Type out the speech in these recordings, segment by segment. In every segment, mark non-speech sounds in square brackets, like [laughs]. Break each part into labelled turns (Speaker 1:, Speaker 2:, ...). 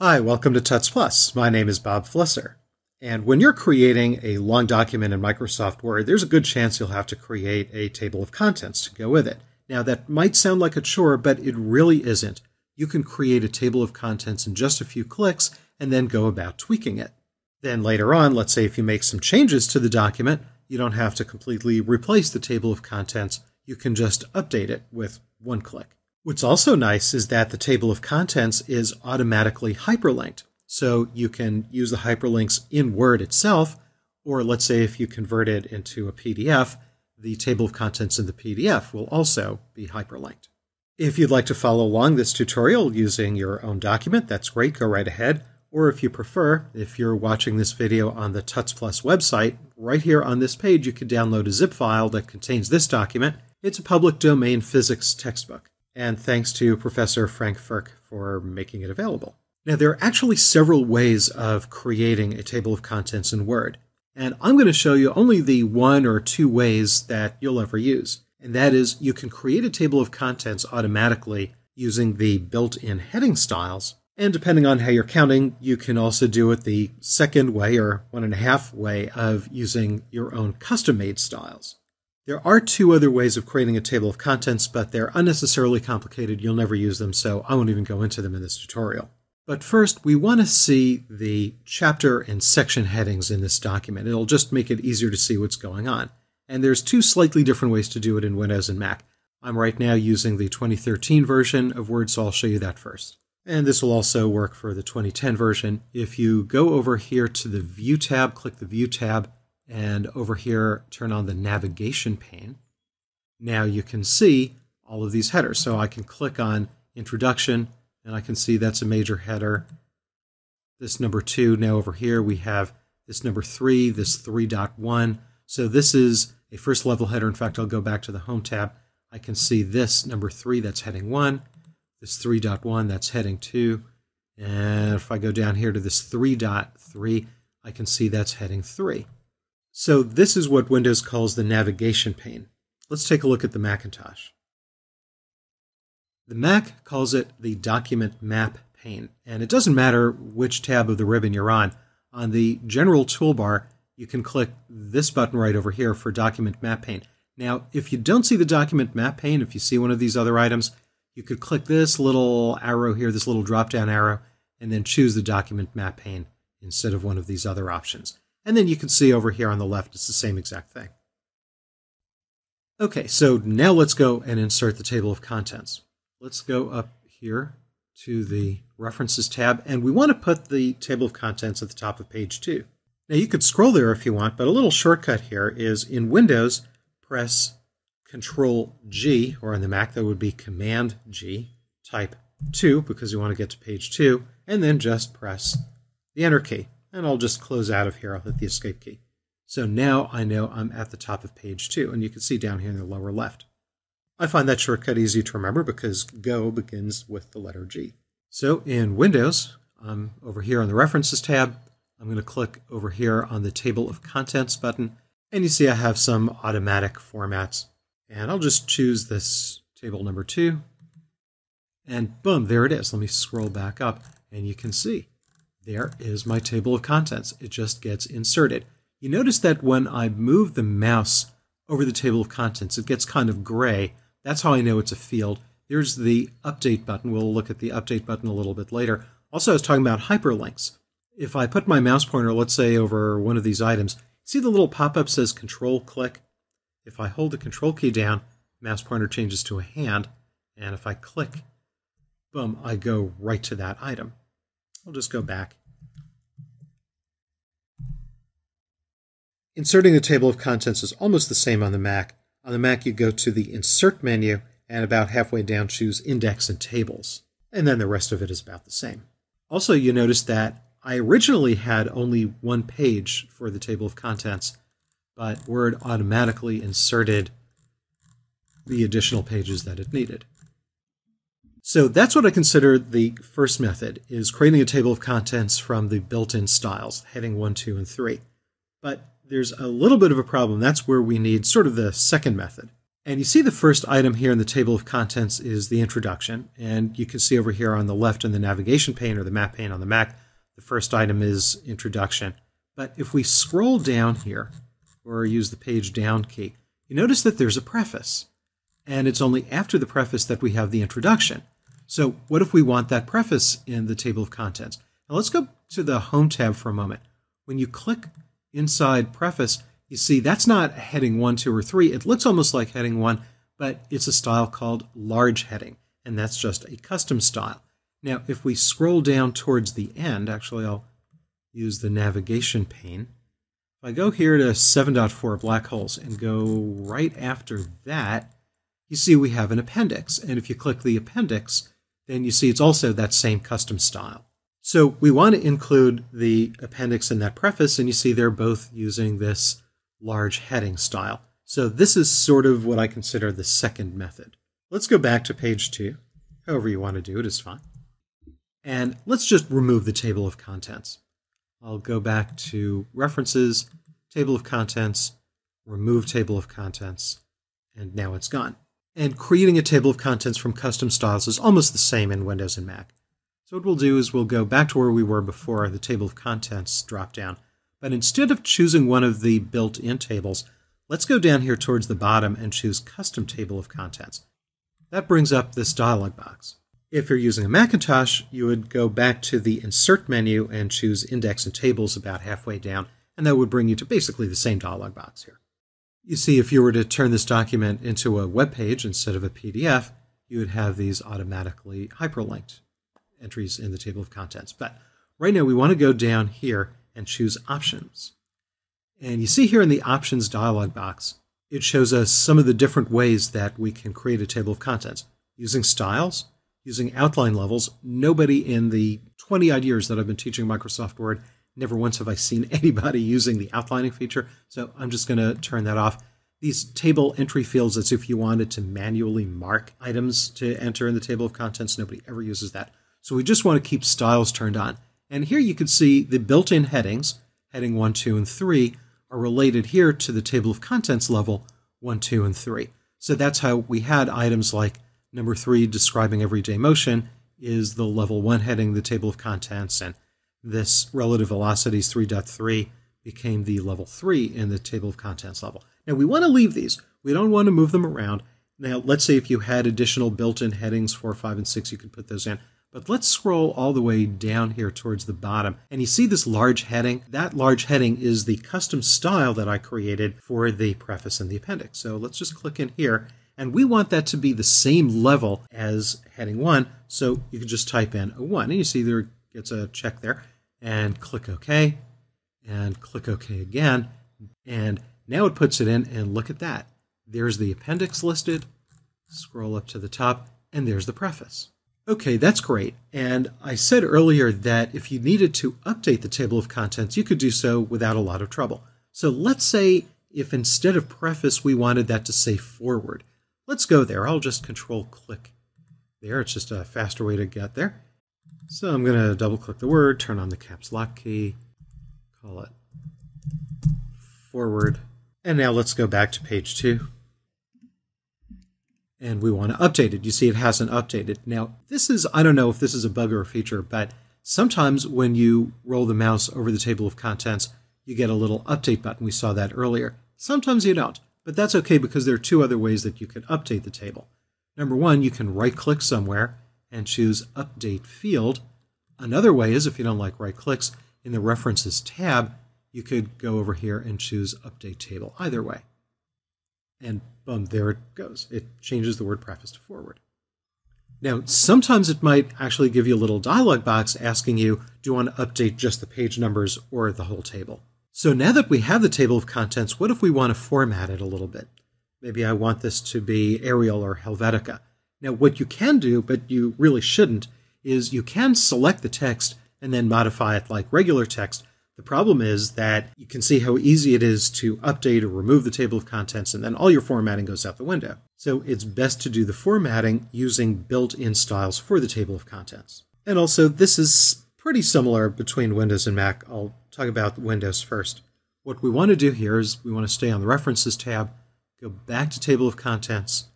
Speaker 1: Hi, welcome to Tuts Plus. My name is Bob Flisser. And when you're creating a long document in Microsoft Word, there's a good chance you'll have to create a table of contents to go with it. Now, that might sound like a chore, but it really isn't. You can create a table of contents in just a few clicks and then go about tweaking it. Then later on, let's say if you make some changes to the document, you don't have to completely replace the table of contents. You can just update it with one click. What's also nice is that the table of contents is automatically hyperlinked. So you can use the hyperlinks in Word itself, or let's say if you convert it into a PDF, the table of contents in the PDF will also be hyperlinked. If you'd like to follow along this tutorial using your own document, that's great, go right ahead. Or if you prefer, if you're watching this video on the Tuts Plus website, right here on this page you can download a zip file that contains this document. It's a public domain physics textbook. And thanks to Professor Frank Firk for making it available. Now, there are actually several ways of creating a table of contents in Word. And I'm going to show you only the one or two ways that you'll ever use. And that is you can create a table of contents automatically using the built-in heading styles. And depending on how you're counting, you can also do it the second way or one and a half way of using your own custom-made styles. There are two other ways of creating a table of contents, but they're unnecessarily complicated. You'll never use them, so I won't even go into them in this tutorial. But first, we want to see the chapter and section headings in this document. It'll just make it easier to see what's going on. And there's two slightly different ways to do it in Windows and Mac. I'm right now using the 2013 version of Word, so I'll show you that first. And this will also work for the 2010 version. If you go over here to the View tab, click the View tab, and over here turn on the navigation pane, now you can see all of these headers. So I can click on Introduction, and I can see that's a major header. This number two, now over here we have this number three, this 3.1. So this is a first level header. In fact, I'll go back to the Home tab. I can see this number three, that's heading one. This 3.1, that's heading two. And if I go down here to this 3.3, I can see that's heading three. So this is what Windows calls the navigation pane. Let's take a look at the Macintosh. The Mac calls it the document map pane, and it doesn't matter which tab of the ribbon you're on. On the general toolbar, you can click this button right over here for document map pane. Now, if you don't see the document map pane, if you see one of these other items, you could click this little arrow here, this little drop down arrow, and then choose the document map pane instead of one of these other options. And then you can see over here on the left, it's the same exact thing. Okay, so now let's go and insert the table of contents. Let's go up here to the References tab, and we want to put the table of contents at the top of page 2. Now you could scroll there if you want, but a little shortcut here is in Windows, press Control G, or on the Mac that would be Command G, type 2 because you want to get to page 2, and then just press the Enter key. And I'll just close out of here. I'll hit the Escape key. So now I know I'm at the top of page 2, and you can see down here in the lower left. I find that shortcut easy to remember because Go begins with the letter G. So in Windows, I'm over here on the References tab. I'm going to click over here on the Table of Contents button, and you see I have some automatic formats. And I'll just choose this table number two, and boom, there it is. Let me scroll back up, and you can see there is my table of contents. It just gets inserted. You notice that when I move the mouse over the table of contents, it gets kind of gray that's how I know it's a field. There's the update button. We'll look at the update button a little bit later. Also, I was talking about hyperlinks. If I put my mouse pointer, let's say, over one of these items, see the little pop-up says control click? If I hold the control key down, mouse pointer changes to a hand, and if I click, boom, I go right to that item. I'll just go back. Inserting the table of contents is almost the same on the Mac. On the Mac, you go to the Insert menu and about halfway down choose Index and Tables. And then the rest of it is about the same. Also, you notice that I originally had only one page for the table of contents, but Word automatically inserted the additional pages that it needed. So that's what I consider the first method, is creating a table of contents from the built-in styles, heading 1, 2, and 3. But there's a little bit of a problem. That's where we need sort of the second method. And you see the first item here in the table of contents is the introduction. And you can see over here on the left in the navigation pane or the map pane on the Mac, the first item is introduction. But if we scroll down here or use the page down key, you notice that there's a preface. And it's only after the preface that we have the introduction. So what if we want that preface in the table of contents? Now let's go to the Home tab for a moment. When you click inside preface, you see that's not heading 1, 2, or 3. It looks almost like heading 1, but it's a style called large heading, and that's just a custom style. Now, if we scroll down towards the end, actually I'll use the navigation pane. If I go here to 7.4 black holes and go right after that, you see we have an appendix. And if you click the appendix, then you see it's also that same custom style. So we want to include the appendix in that preface, and you see they're both using this large heading style. So this is sort of what I consider the second method. Let's go back to page two. However you want to do it is fine. And let's just remove the table of contents. I'll go back to references, table of contents, remove table of contents, and now it's gone. And creating a table of contents from custom styles is almost the same in Windows and Mac. What we'll do is we'll go back to where we were before the table of contents drop down. But instead of choosing one of the built-in tables, let's go down here towards the bottom and choose custom table of contents. That brings up this dialog box. If you're using a Macintosh, you would go back to the Insert menu and choose Index and Tables about halfway down, and that would bring you to basically the same dialog box here. You see, if you were to turn this document into a web page instead of a PDF, you would have these automatically hyperlinked entries in the table of contents. But right now, we want to go down here and choose Options. And you see here in the Options dialog box, it shows us some of the different ways that we can create a table of contents. Using styles, using outline levels. Nobody in the 20 odd years that I've been teaching Microsoft Word Never once have I seen [laughs] anybody using the outlining feature, so I'm just going to turn that off. These table entry fields, as if you wanted to manually mark items to enter in the table of contents, nobody ever uses that. So we just want to keep styles turned on. And here you can see the built-in headings, heading 1, 2, and 3, are related here to the table of contents level 1, 2, and 3. So that's how we had items like number 3 describing everyday motion is the level 1 heading, the table of contents, and this relative velocities 3.3 became the level 3 in the table of contents level. Now we want to leave these. We don't want to move them around. Now let's say if you had additional built-in headings 4, 5, and 6, you could put those in. But let's scroll all the way down here towards the bottom. And you see this large heading? That large heading is the custom style that I created for the preface and the appendix. So let's just click in here. And we want that to be the same level as heading 1. So you can just type in a 1. And you see there gets a check there and click OK and click OK again. And now it puts it in and look at that. There's the appendix listed. Scroll up to the top and there's the preface. Okay, that's great. And I said earlier that if you needed to update the table of contents, you could do so without a lot of trouble. So let's say if instead of preface, we wanted that to say forward. Let's go there. I'll just control click there. It's just a faster way to get there. So I'm going to double click the word, turn on the caps lock key, call it forward. And now let's go back to page two. And we want to update it. You see it hasn't updated. Now, this is, I don't know if this is a bug or a feature, but sometimes when you roll the mouse over the table of contents, you get a little update button. We saw that earlier. Sometimes you don't, but that's okay because there are two other ways that you can update the table. Number one, you can right click somewhere and choose Update Field. Another way is if you don't like right clicks, in the References tab, you could go over here and choose Update Table, either way. And boom, there it goes. It changes the word preface to forward. Now, sometimes it might actually give you a little dialog box asking you, do you want to update just the page numbers or the whole table? So now that we have the table of contents, what if we want to format it a little bit? Maybe I want this to be Arial or Helvetica. Now, what you can do, but you really shouldn't, is you can select the text and then modify it like regular text. The problem is that you can see how easy it is to update or remove the table of contents, and then all your formatting goes out the window. So it's best to do the formatting using built in styles for the table of contents. And also, this is pretty similar between Windows and Mac. I'll talk about Windows first. What we want to do here is we want to stay on the References tab, go back to Table of Contents,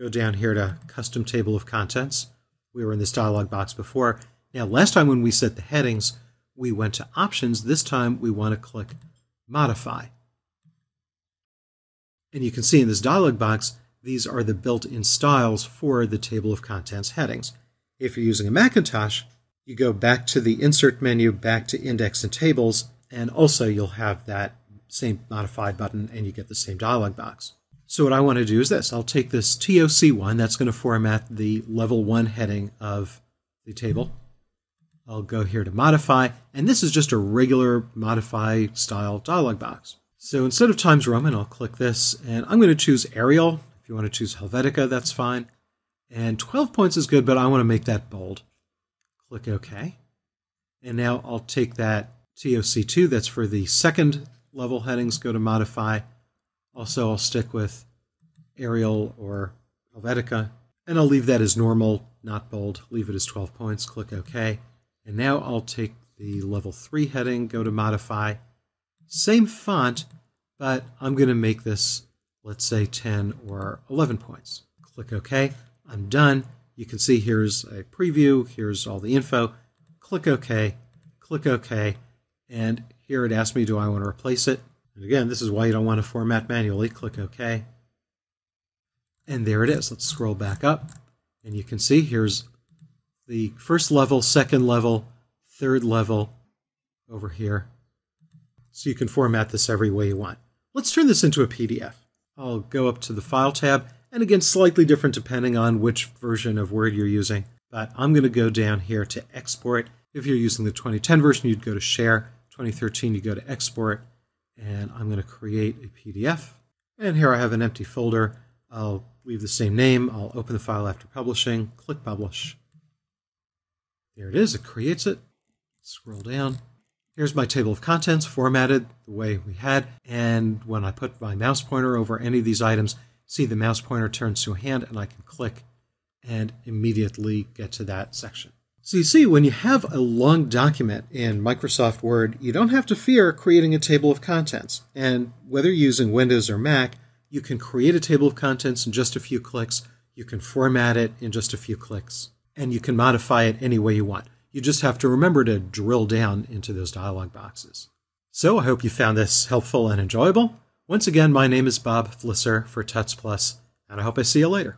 Speaker 1: go down here to Custom Table of Contents. We were in this dialog box before. Now, last time when we set the headings, we went to Options. This time we want to click Modify. And you can see in this dialog box, these are the built-in styles for the Table of Contents headings. If you're using a Macintosh, you go back to the Insert menu, back to Index and Tables, and also you'll have that same Modify button and you get the same dialog box. So what I want to do is this. I'll take this TOC1, that's going to format the level 1 heading of the table. I'll go here to Modify, and this is just a regular Modify style dialog box. So instead of Times Roman, I'll click this, and I'm going to choose Arial. If you want to choose Helvetica, that's fine. And 12 points is good, but I want to make that bold. Click OK. And now I'll take that TOC2, that's for the second level headings, go to Modify. Also, I'll stick with Arial or Helvetica, and I'll leave that as normal, not bold. Leave it as 12 points, click OK. And now I'll take the level 3 heading, go to Modify, same font, but I'm going to make this, let's say, 10 or 11 points. Click OK. I'm done. You can see here's a preview, here's all the info. Click OK, click OK, and here it asks me, do I want to replace it? And again, this is why you don't want to format manually. Click OK. And there it is. Let's scroll back up. And you can see here's the first level, second level, third level over here so you can format this every way you want. Let's turn this into a PDF. I'll go up to the File tab, and again, slightly different depending on which version of Word you're using. But I'm going to go down here to Export. If you're using the 2010 version, you'd go to Share. 2013, you go to Export, and I'm going to create a PDF. And here I have an empty folder. I'll leave the same name. I'll open the file after publishing, click Publish. There it is, it creates it. Scroll down. Here's my table of contents formatted the way we had. And when I put my mouse pointer over any of these items, see the mouse pointer turns to a hand and I can click and immediately get to that section. So you see, when you have a long document in Microsoft Word, you don't have to fear creating a table of contents. And whether you're using Windows or Mac, you can create a table of contents in just a few clicks. You can format it in just a few clicks. And you can modify it any way you want. You just have to remember to drill down into those dialog boxes. So I hope you found this helpful and enjoyable. Once again, my name is Bob Flisser for Tuts Plus, and I hope I see you later.